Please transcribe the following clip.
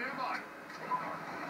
Stand by.